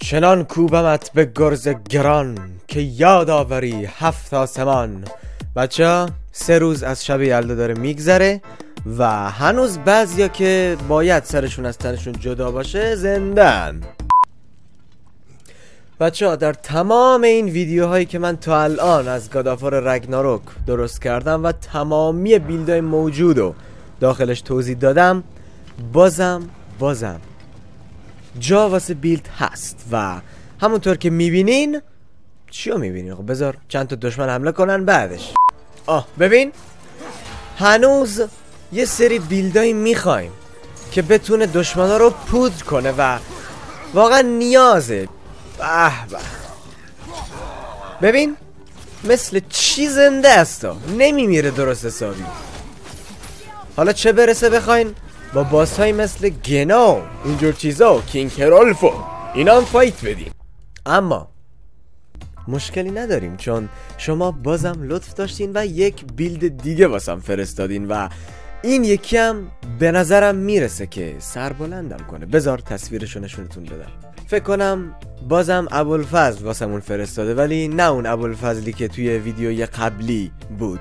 چنان کوبمت به گرز گران که یاد آوری هفت آسمان. بچه سه روز از شب یلدا داره میگذره و هنوز بعضیا که باید سرشون از تنشون جدا باشه زندن. بچه ها در تمام این ویدیوهایی که من تا الان از گادافار رگناروک درست کردم و تمامی بیلدهای موجود رو داخلش توضیح دادم بازم بازم جا واسه بیلد هست و همونطور که می‌بینین چی رو می‌بینین؟ خب بذار چند تا دشمن حمله کنن بعدش. آه ببین هنوز یه سری بیلدایی می‌خوایم که بتونه دشمنا رو پودر کنه و واقعا نیازه به به. ببین مثل چی زنده است نمیمیره درست حسابی. حالا چه برسه بخواین؟ با باس های مثل گناو اینجور چیزا کینگ هرالفو اینا هم فایت بدیم. اما مشکلی نداریم چون شما بازم لطف داشتین و یک بیلد دیگه واسم فرستادین و این یکی هم به نظرم می‌رسه که سربلندم کنه. بذار تصویرشو نشونتون بدم. فکر کنم بازم ابوالفضل واسمون فرستاده ولی نه اون ابوالفضلی که توی ویدیوی قبلی بود.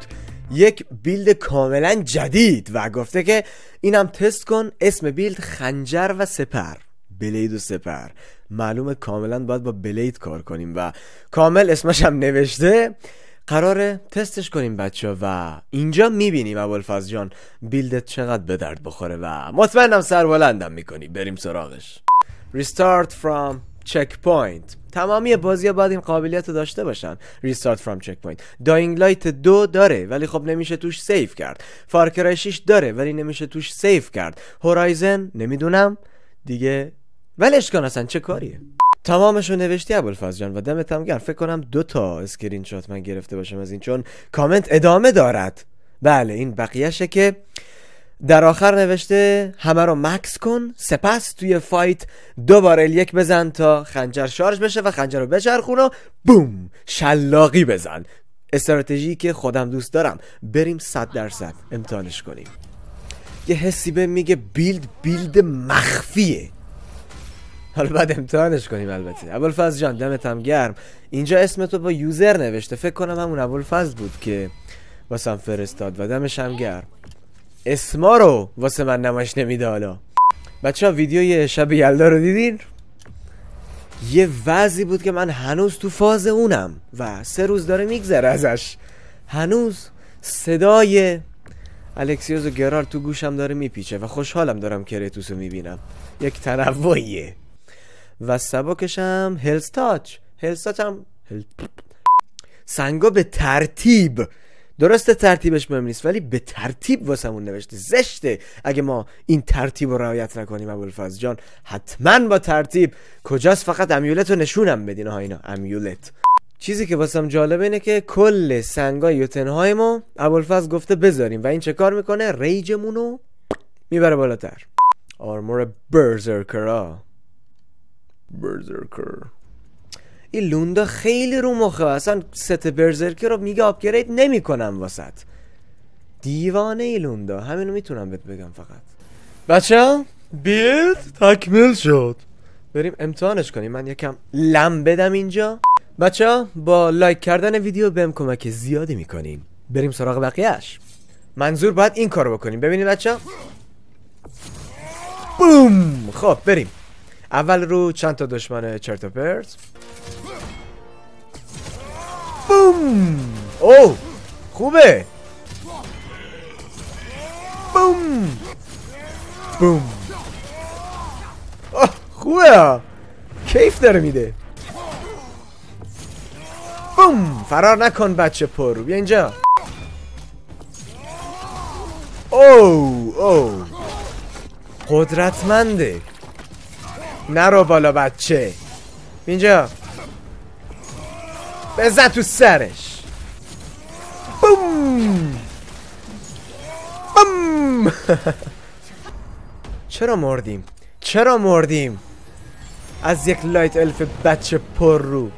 یک بیلد کاملا جدید و گفته که اینم تست کن اسم بیلد خنجر و سپر. بلید و سپر. معلومه کاملا باید با بلید کار کنیم و کامل اسمش هم نوشته. قراره تستش کنیم بچه و اینجا می‌بینیم ابوالفضل جان بیلدت چقدر به درد بخوره و مطمئنم سربلندم می‌کنی. بریم سراغش. Restart from checkpoint. تمامی بازی ها باید این قابلیت رو داشته باشن. restart from checkpoint Dying Light دو داره ولی خب نمیشه توش save کرد. Far Cry 6 داره ولی نمیشه توش save کرد. Horizon نمی‌دونم. دیگه ولش کن اصلا چه کاریه؟ تمامش رو نوشتی ابوالفضل جان و دمت هم گرم. فکر کنم دو تا اسکرین شات من گرفته باشم از این چون کامنت ادامه دارد. بله این بقیهشه که در آخر نوشته همه رو max کن سپس توی fight دوباره یک بزن تا خنجر شارژ بشه و خنجر رو بچرخون و بوم شلاقی بزن. استراتژی که خودم دوست دارم. بریم صد درصد امتحانش کنیم. یه حسی به میگه بیلد بیلد مخفیه. حالا بعد امتحانش کنیم البته. ابوالفضل جان دمت هم گرم. اینجا اسمتو با یوزر نوشته. فکر کنم همون ابوالفضل بود که واسم فرستاد و دمش هم گرم. اسما رو واسه من نمایش نمیده حالا. بچه ها ویدیوی شب یلدا رو دیدین؟ یه وضعی بود که من هنوز تو فاز اونم و سه روز داره میگذره ازش. هنوز صدای الکسیوز و گرار تو گوشم داره میپیچه و خوشحالم دارم کریتوس رو می‌بینم. یک تنوعیه. و سبکشم هلستاچ هلستاچ هم سنگا به ترتیب. درسته ترتیبش مهم نیست ولی به ترتیب واسمون نوشته. زشته اگه ما این ترتیب رو رعایت نکنیم ابوالفضل جان. حتما با ترتیب. کجاست؟ فقط امیولت رو نشونم بدین ها اینا. امیولت. چیزی که واسم جالبه اینه که کل سنگای یوتنهای ما ابوالفضل گفته بذاریم. و این چه کار می‌کنه؟ ریجمون رو می‌بره بالاتر. آرمور برزرکرا برزرکر این لوندا خیلی رو مخه. اصلا ست برزرکر رو میگه آپگرید نمی‌کنم واسط دیوانه ای لوندا. همینو می‌تونم بهت بگم فقط. بچه بیلد تکمیل شد. بریم امتحانش کنیم. من یکم لم بدم اینجا. بچه با لایک کردن ویدیو بهم کمک زیادی می‌کنین. بریم سراغ بقیهش منظور باید این کارو بکنیم. ببینید بچه بوم! خب بریم. اول رو چند تا دشمن چرت و پرت؟ بوم! او خوبه! بوم! بوم! خوبه کیف داره میده! بوم! فرار نکن بچه پر! بیا اینجا! او او قدرتمنده! نرو بالا بچه. اینجا. بزن تو سرش. بوم. بوم. چرا مردیم؟ چرا مردیم؟ از یک لایت الف بچه پر رو.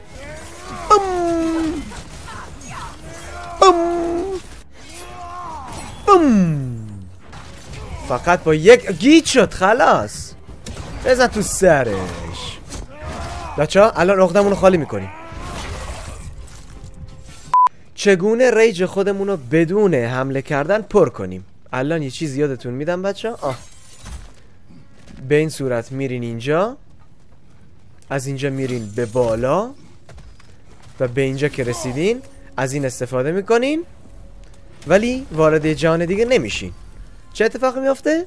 بوم. بوم. بوم. فقط با یک گیت شد خلاص. بزن تو سرش. بچه ها الان اقدمون رو خالی می‌کنیم. چگونه ریج خودمون رو بدون حمله کردن پر کنیم؟ الان یه چیز یادتون میدم بچه آه. به این صورت میرین اینجا از اینجا میرین به بالا و به اینجا که رسیدین از این استفاده می‌کنین ولی وارد جان دیگه نمیشین. چه اتفاقی میافته؟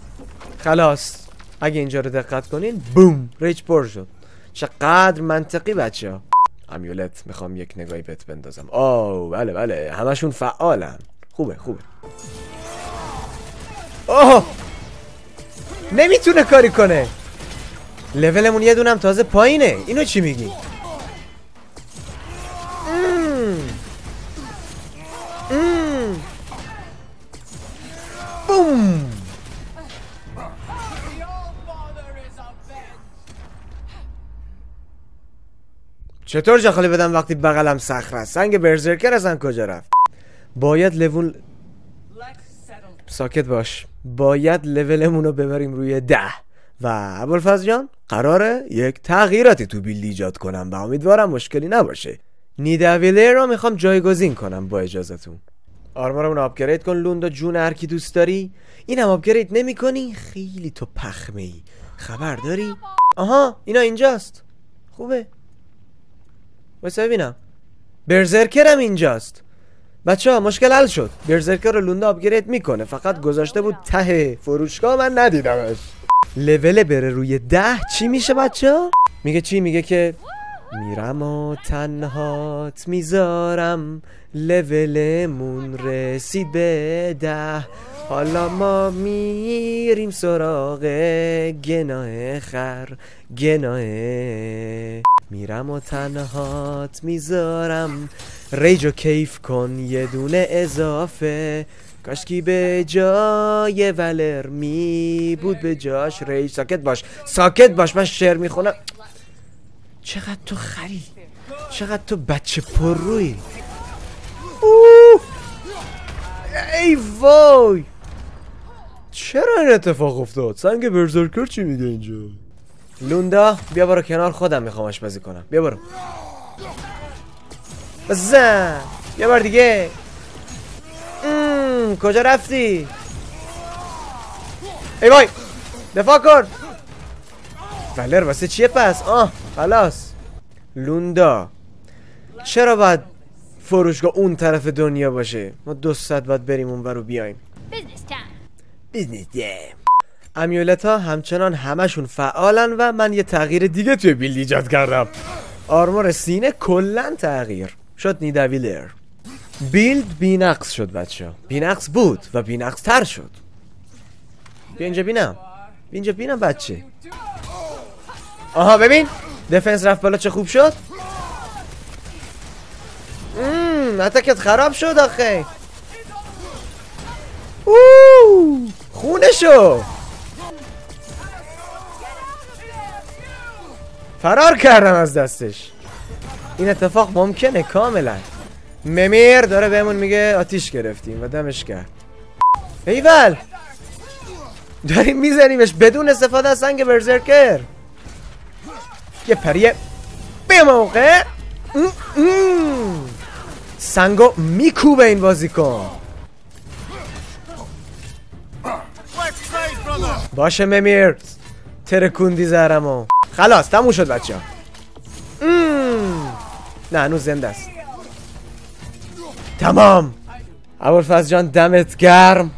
خلاص. اگه اینجا رو دقت کنین بوم ریچ پر شد. چقدر منطقی بچه ها امیولت می‌خوام یک نگاهی بهت بندازم. آو بله بله همشون فعالن. خوبه خوبه. اوه نمی‌تونه کاری کنه. لولمون یه دونم تازه پایینه. اینو چی میگی؟ چطور جاخالی بدم وقتی بغلم صخره است سنگ برزرکر اصلا کجا رفت؟ باید لول ساکت باش. باید لولمون رو ببریم روی ده. و ابوالفضل جان قراره یک تغییراتی تو بیلد ایجاد کنم و امیدوارم مشکلی نباشه. نیدویلر رو می‌خوام جایگزین کنم با اجازهتون آرمارمون آپگرید کن لوندا جون هر کی دوست داری. اینم آپگرید نمی کنی؟ خیلی تو پخمه ای خبر داری؟ آها اینا اینجاست. خوبه. واسه ببینم. برزرکرم اینجاست. بچه ها مشکل حل شد. برزرکر رو لوندا آپگرید می‌کنه. فقط گذاشته بود ته فروشگاه. من ندیدمش. لول بره روی ده. چی میشه بچه؟ میگه چی؟ میگه که میرم و تنهات می‌ذارم. لولمون رسید به ده. حالا ما میریم سراغ گناه خر. گناه میرم و تنهات می‌ذارم. ریج و کیف کن یه دونه اضافه. کاشکی به جای ولر می بود به جاش. ریج ساکت باش. ساکت باش من شعر می‌خونم. چقدر تو خری. چقدر تو بچه پر روی ای وای! چرا این اتفاق افتاد؟ سنگ برزرکر چی میگه اینجا؟ لوندا بیا برو کنار خودم می‌خوام آشپزی کنم. بیا برو. بزن بیا بار دیگه. کجا رفتی؟ ای وای دفاع کن. ولر واسه چیه پس؟ آه خلاص. لوندا. چرا باید فروشگاه اون طرف دنیا باشه؟ ما دو ساعت باید بریم اون رو بیایم. بیزنس امیولت ها همچنان همشون فعالن و من یه تغییر دیگه توی بیلد ایجاد کردم. آرمور سینه کلا تغییر. شد نیدویلر بیلد بینقص شد بچه. بینقص بود و بینقص تر شد. بیا اینجا بینم. بیا اینجا بینم بچه. آها ببین. دفنس رفت بالا چه خوب شد. مم اتکت خراب شد آخه. اوه خونه شو فرار کردم از دستش. این اتفاق ممکنه کاملا. ممیر داره بهمون میگه آتیش گرفتیم و دمش کرد ایول! داریم میزنیمش بدون استفاده از سنگ برزرکر. یه پریه به موقع. سنگو میکوبه این بازیکن. باشه ممیر. ترکوندی زهرمو. خلاص تموم شد بچه ها. نه هنوز زنده است. تمام. ابوالفضل جان دمت گرم.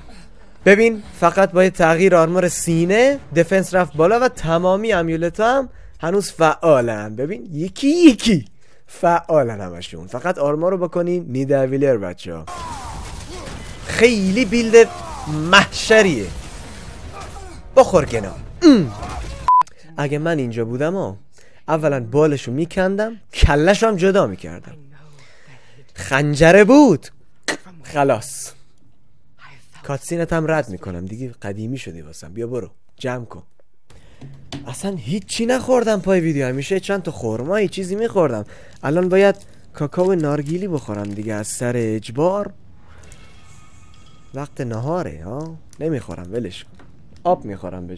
ببین فقط با تغییر آرمار سینه دفنس رفت بالا و تمامی امیولت هم هنوز فعالن. ببین یکی یکی فعالن همشون. فقط آرمار رو بکنین نیدویلر بچه ها. خیلی بیلد محشریه. بخور گنا. اگه من اینجا بودم ها اولا بالشو میکندم کلش هم جدا می‌کردم. خنجره بود. خلاص. کاتسینت هم رد می‌کنم. دیگه قدیمی شدی واسم. بیا برو. جمع کن. اصلا هیچی نخوردم پای ویدیو. همیشه چند تا خورمایی چیزی میخوردم. الان باید کاکاو نارگیلی بخورم دیگه از سر اجبار. وقت نهاره ها نمی‌خورم ولش آب می‌خورم به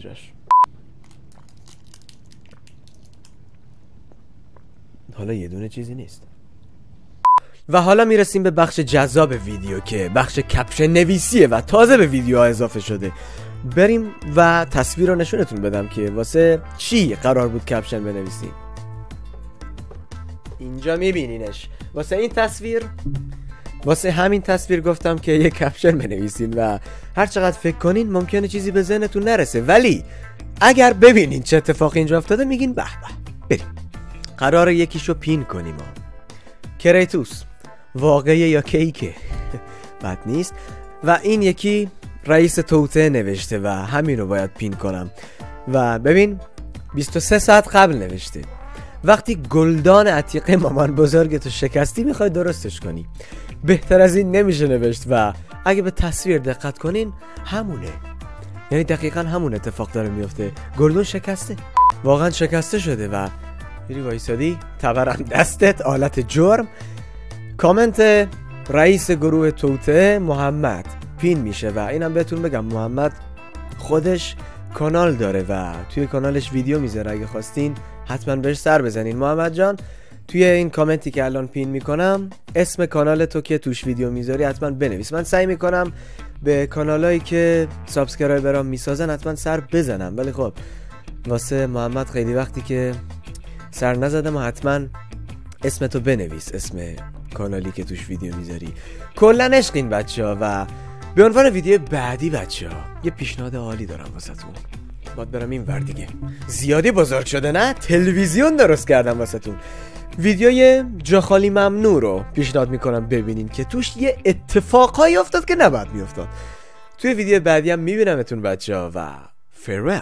حالا یه دونه چیزی نیست. و حالا می‌رسیم به بخش جذاب ویدیو که بخش کپشن نویسیه و تازه به ویدیو ها اضافه شده. بریم و تصویر رو نشونتون بدم که واسه چی قرار بود کپشن بنویسیم. اینجا میبینینش. واسه این تصویر واسه همین تصویر گفتم که یه کپشن بنویسین و هر چقدر فکر کنین ممکنه چیزی به ذهنتون نرسه. ولی اگر ببینین چه اتفاقی اینجا افتاده میگین به به بریم. قرار یکیشو پین کنیم ها. کریتوس واقعی یا کیکه؟ بد نیست. و این یکی رئیس توته نوشته و همین رو باید پین کنم. و ببین 23 ساعت قبل نوشته. وقتی گلدان عتیقه مامان بزرگتو شکستی می‌خوای درستش کنی. بهتر از این نمیشه نوشت و اگه به تصویر دقت کنین همونه. یعنی دقیقا همون اتفاق داره میفته گلدون شکسته. واقعا شکسته شده و میری وایسادی؟ تبرم دستت آلت جرم. کامنت رئیس گروه توته محمد pin میشه و اینم بهتون بگم محمد خودش کانال داره و توی کانالش ویدیو می‌ذاره. اگه خواستین حتما بهش سر بزنین. محمد جان توی این کامنتی که الان pin می‌کنم اسم کانال تو که توش ویدیو می‌ذاری حتما بنویس. من سعی می‌کنم به کانالایی که subscriber ام می‌سازن حتما سر بزنم. ولی خب واسه محمد خیلی وقته که سر نزدم حتما اسمتو بنویس اسم کانالی که توش ویدیو می‌ذاری. کلا عشق بچه ها و به عنوان ویدیو بعدی بچه ها یه پیشنهاد عالی دارم واسه تون باید برم این ور دیگه. زیادی بزرگ شده نه؟ تلویزیون درست کردم واسه تون ویدیوی جاخالی ممنوع رو پیشنهاد می‌کنم ببینین که توش یه اتفاقهایی افتاد که نباید میافتاد. توی ویدیو بعدی هم میبینمتون بچه ها و فرول